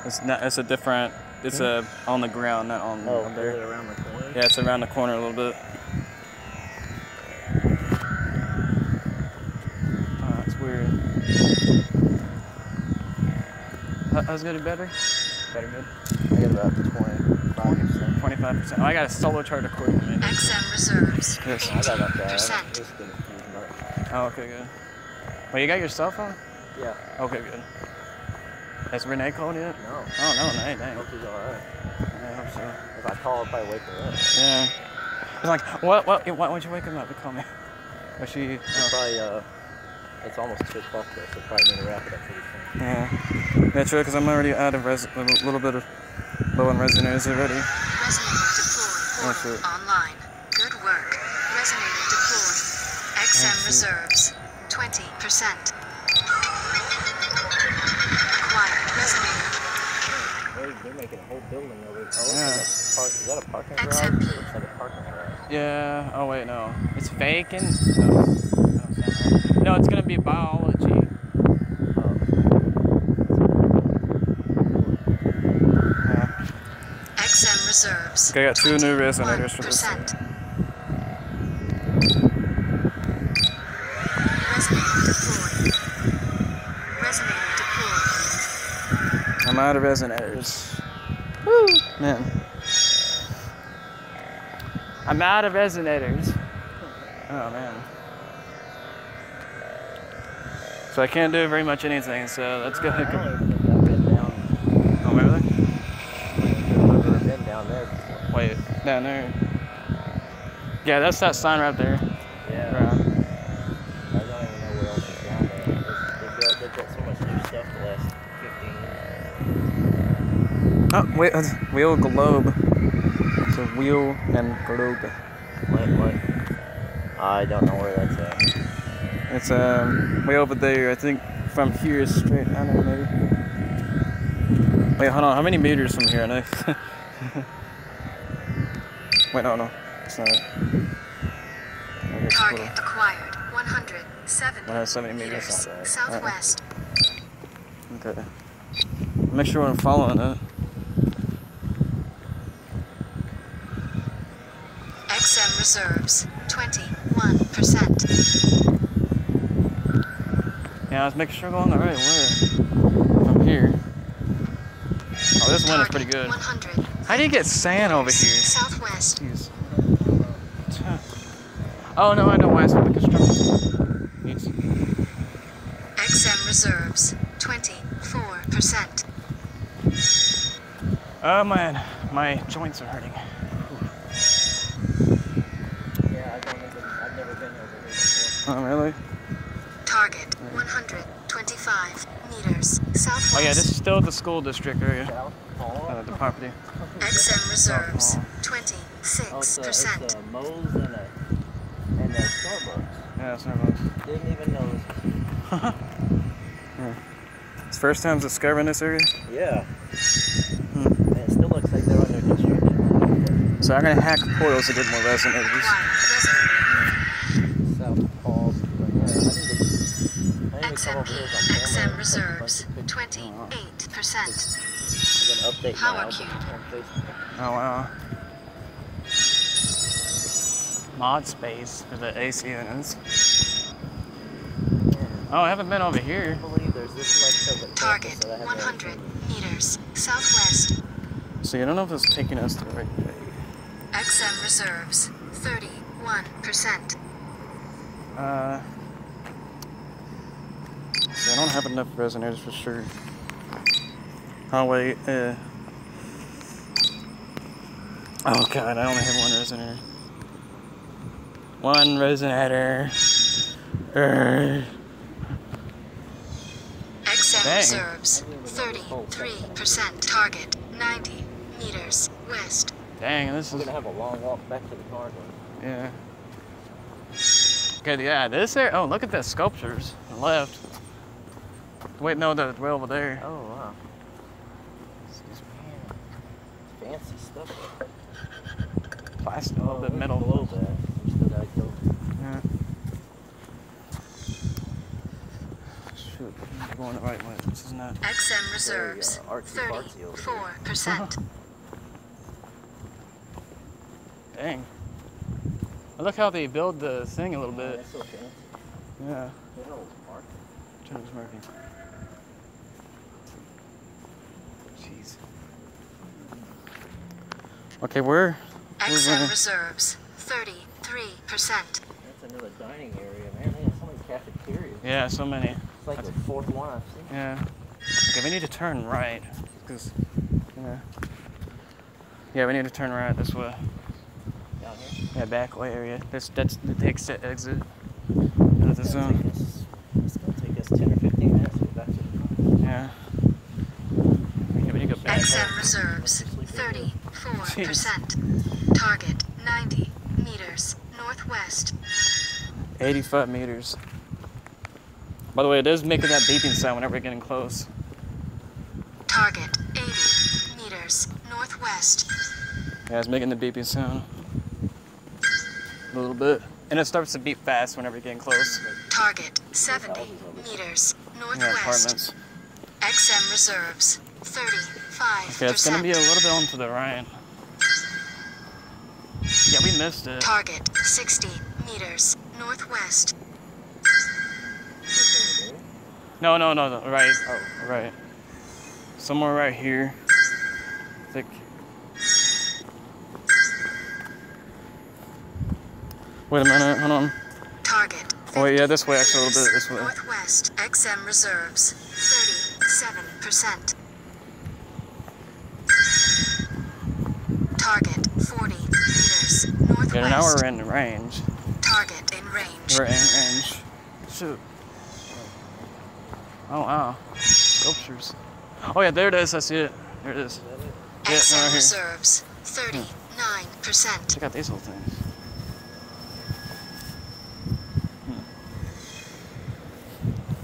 it's not. It's a different. It's a on the ground, not on. Oh, up there. there. around the corner. Yeah, it's around the corner a little bit. Oh, that's weird. How- How's getting better? Better good. I got about 25 percent. Twenty-five percent. Oh, I got a solo chart equipment. XM reserves. Yes. I got about that. 15%. Just been using that. Oh, okay, good. Well, you got your cell phone? Yeah. Okay, good. Has Renee called yet? No. Oh no, no, dang. Hope he's alright. I hope so. If I call, I'll probably wake her up. Yeah. It's like, what? What? Why won't you wake him up to call me? Was she? It's Oh. probably, uh, it's almost 2 o'clock there, so probably need to wrap it up pretty soon. Yeah. Yeah, true. Because I'm already out of res- a little little bit of low on resonators already. Resonator deployed. Oh, shit. Online. Good work. Resonator deployed. XM oh, see. reserves. 20%. Acquired. Resonator. They're, they're making a whole building over there. Oh, Yeah. looks like a park, is that a parking garage? XMP. It looks like a parking garage. Yeah. Oh wait, no. It's vacant. No. That don't sound right. No, it's gonna be biology. Yeah. XM Okay, I got two new resonators for this. Resonator deployed. Resonator deployed. I'm out of resonators. Woo, man. I'm out of resonators. Oh man. So I can't do very much anything. So let's go. I don't even think I've been down. Oh really? I've never been down there before. Wait, down there. Yeah, that's that sign right there. Yeah. Right. I don't even know what else is down there. They've got, they've so much new stuff the last 15 years. Oh wait, it's wheel globe. It's a wheel and globe. What, what? I don't know where that's at. It's um way over there. I think from here is straight. I don't know maybe. Wait, hold on. How many meters from here? I know. Wait, no, no. It's not. it. Maybe it's a Target acquired. 170 170 meters. meters. Southwest. Okay. Make sure I'm following it. XM reserves 21%. Yeah, I was making sure I'm going the right way. From here. Oh, this wind is pretty good. 100. How do you get sand over here? Southwest. Jeez. Oh no, I know why it's the construction. Yes. XM reserves 24%. Oh man, my joints are hurting. Yeah, I don't even, I've never been over here before. Oh really? Target 125 meters southwest. Oh yeah, this is still the school district area. South Hall? Uh, the property. XM reserves Oh. Oh, it's a, 26%. it's a Moe's and a, and a Starbucks. Yeah, it's not Didn't even notice. It's first time discovering this area. Yeah. Hmm. And it still looks like they're under construction. So I'm gonna hack portals to get more resonators. One resonator. South Hall. But I need to, I need to come over here XMP. with my XM reserves take a bunch of pictures. 28%. I'm gonna update Power my album cube. Oh wow. Mod space for the AC units. Oh, I haven't been over here. can't believe there's this much of a campus Target that I haven't 100 meters southwest. See, I don't know if it's taking us to the right way. XM reserves 31%. Uh, so I don't have enough resonators for sure. Oh wait, uh. Oh god, I only have one resonator. One resonator. Err. XM Dang. reserves 33%. Target 90 meters west. Dang, this We're is gonna have a long walk back to the car. though. yeah. Okay, yeah, this area. Oh, look at the sculptures on the left. Wait, no, they're way over there. Oh wow. Excuse me. Fancy stuff. Plastic, a little bit we're metal. Below that. We still gotta go. Yeah. Shoot, I'm going the right way. This is not. XM reserves Very, uh, artsy fartsy over here. 34%. Dang. I look how they build the thing a little bit. that's so fancy. Yeah. Look at all those markers. Turns working. Jeez. Okay, we're. we're XM running. reserves 33%. That's another dining area, man. They have so many cafeterias. Yeah, so many. It's like the fourth one I've seen. Yeah. Okay, we need to turn right. Cause, yeah. Yeah, we need to turn right this way. Down here. Yeah, back way area. This that's the exit out of the It's gonna zone. take us- It's gonna take us 10 or 15 minutes to get back to the car. Yeah. Okay, we need to go back. XM reserves 34%. Target 90 meters northwest. 85 meters. By the way, it is making that beeping sound whenever we're getting close. Target 80 meters northwest. Yeah, it's making the beeping sound. A little bit. And it starts to beep fast whenever you're getting close. Target 70 meters Yeah, northwest. apartments. XM reserves 35. Okay, it's gonna be a little bit on to the right. Yeah, we missed it. Target 60 meters northwest. Just over there. No, no, no, no, right. Oh. Right. Somewhere right here. Think. Wait a minute, hold on. Target. Oh, wait, yeah, this way, actually, a little bit, this way. Northwest. XM reserves 37%. Target 40 meters northwest. Okay, now we're in range. Target in range. We're in range. Shoot. Oh, wow. Sculptures. Oh, yeah, there it is. I see it. There it is. Is? Yeah, XM right here. reserves 39%. Check out these little things.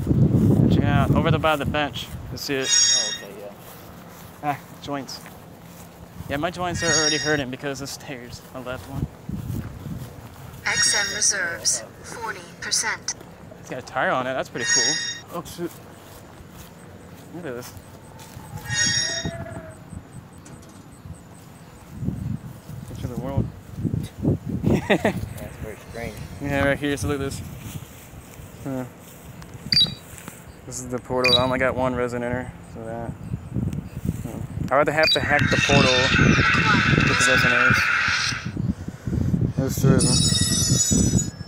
Hmm. Check it out. Over the by the bench. You see it. Oh, okay, yeah. Ah, joints. Yeah, my joints are already hurting because of the stairs. My left one. XM reserves 40%. It's got a tire on it. That's pretty cool. Oh shoot. Look at this. Picture of the world. That's very strange. Yeah, right here. So look at this. Huh. This is the portal. I only got one resonator, so that. Hmm. I'd rather have to hack the portal Acquired. with the resonators. There's two of them.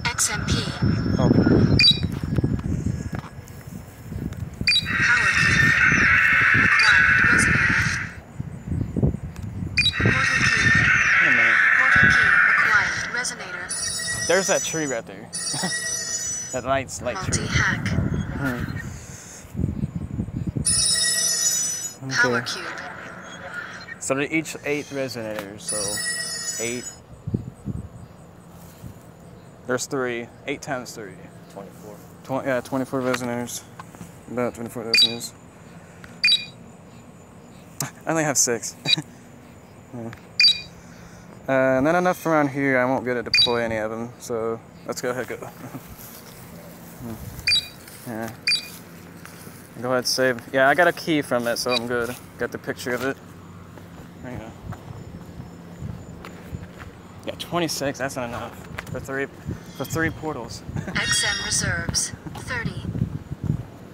XMP. Okay. Power key. Acquired. Resonator. Portal key. Wait a minute. Portal key. Acquired. Resonator. There's that tree right there. that light's light tree. Multi-hack. Hmm. Power Okay. cube. So they're each eight resonators, so eight. There's three. Eight times three. 24. Twenty, yeah, 24 resonators. About 24 resonators. I only have six. Yeah. Uh, not enough around here. I won't be able to deploy any of them. So let's go ahead. Go. Yeah. Go ahead, save. Yeah, I got a key from it, so I'm good. Got the picture of it. There you go. Yeah, 26. That's not enough for three for three portals. XM reserves. 30.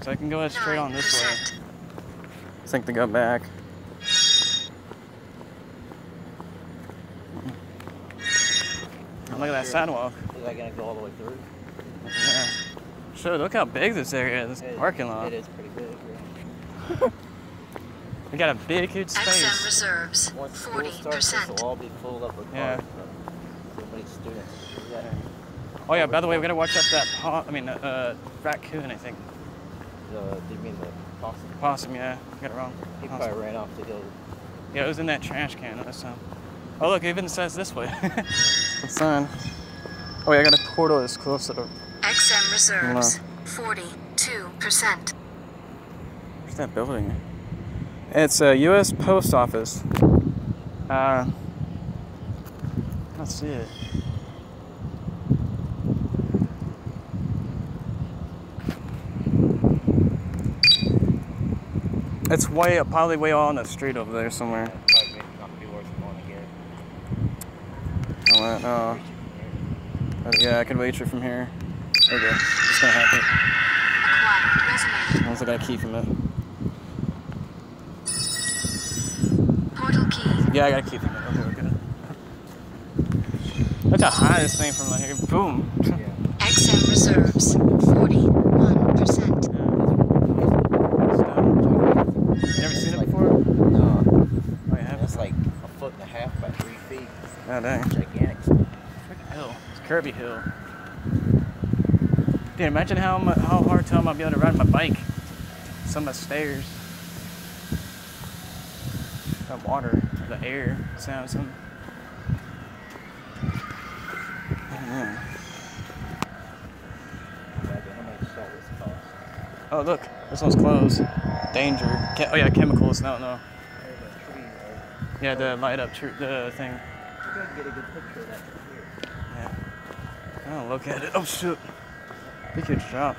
So I can go ahead straight on this way. 9%. I think to go back. Look at that sidewalk. Is that gonna go all the way through? Yeah. Sure, look how big this area is. This It- parking lot. It is pretty big. Yeah. We got a big, huge space. XM reserves. Once school starts, this 40%. will all be filled up with Yeah. cars. So many students. Yeah. Oh yeah, by the way, we gotta watch out for that po- I mean, uh, uh, raccoon, I think. The, do you mean the possum? Possum, yeah. Got it wrong. He Possum. probably ran off to go. Yeah, it was in that trash can last time. Oh look, it even says this way. the sign. Oh yeah, I got a portal that's close to the. XM reserves. 42%. Where's that building? It's a U.S. Post Office. Uh, I don't see it. It's way up, probably way on the street over there somewhere. uh, Probably may not be worth going again. Oh, wait. Uh, yeah, I can reach it from here. There you go. Just gonna hack it. Acquired. Resonator. Once I got a key from it. Portal key. Yeah, I got a key from it. Okay, we're good. Look how high this thing from like here. Boom. Yeah. XM reserves. 41%. You never seen it Like- before? No. Oh, you Kirby Hill. Dude, imagine how how hard time I'll be able to ride my bike. Some of the stairs. That water, the air, sound, some. Imagine how much salt this costs. Oh, look, this one's closed. Danger. Oh, yeah, chemicals. No, no. There's a tree there. Yeah, the light up the thing. You gotta get a good picture of that from here. Yeah. Oh, look at it. Oh, shoot. Big huge drop.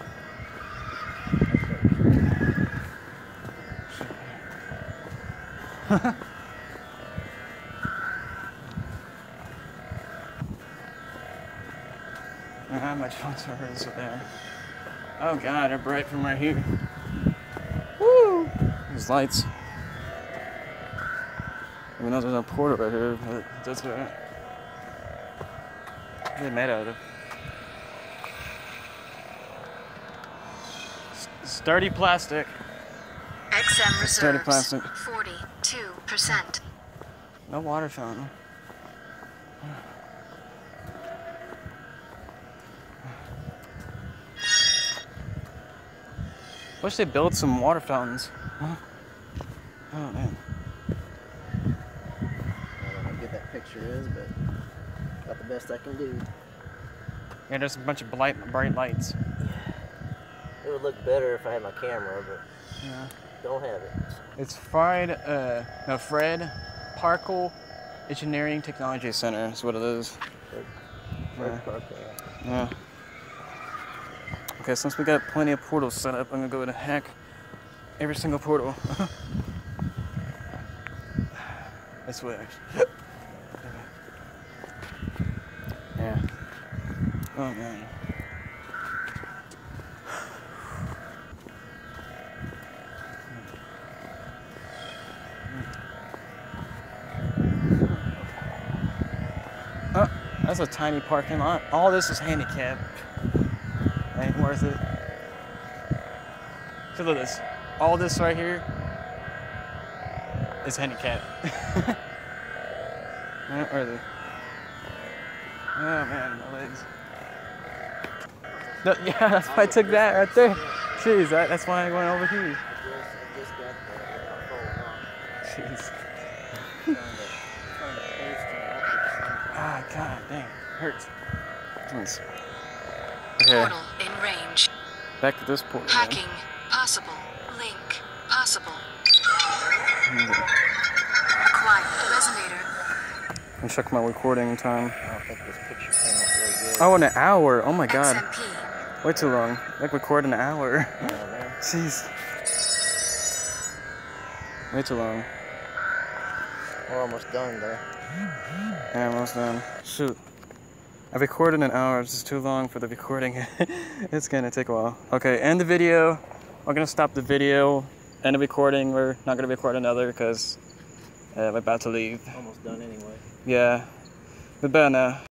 How much fun is there? Oh god, they're bright from right here. Woo! These lights. Even though there's no portal right here, but that's alright. What are they made out of? Sturdy plastic. XM Sturdy reserves. plastic. 42%. No water fountain. Wish they built some water fountains. Huh? Oh man. I don't know how good that picture is, but got the best I can do. Yeah, there's a bunch of bright, bright lights. It would look better if I had my camera, but Yeah. don't have it. It's Fried, uh, no, Fred Parkle Engineering Technology Center is what it is. Fred Yeah. Yeah. Okay, since we got plenty of portals set up, I'm gonna go ahead and hack every single portal. this way. actually. Yeah. Oh man. That's a tiny parking lot. All this is handicapped. Ain't worth it. Look at this. All this right here is handicapped. Ain't worth it. Oh man, my legs. No, yeah, that's why I took that right there. Jeez, that, that's why I went over here. Hurts. Jeez. Okay, Portal in range. back to this portal. then. Hacking. Possible. Link. Possible. Acquired. Resonator. And check my recording time. I don't think this picture came up very good. Oh, an hour. Oh my god. XMP. Way too long. Like record an hour. Oh, man. Jeez. Way too long. We're almost done though. Yeah, almost done. Shoot. I recorded an hour. It's just too long for the recording. it's gonna take a while. Okay, end the video. We're gonna stop the video. End the recording. We're not gonna record another because uh, we're about to leave. Almost done anyway. Yeah. We're better now.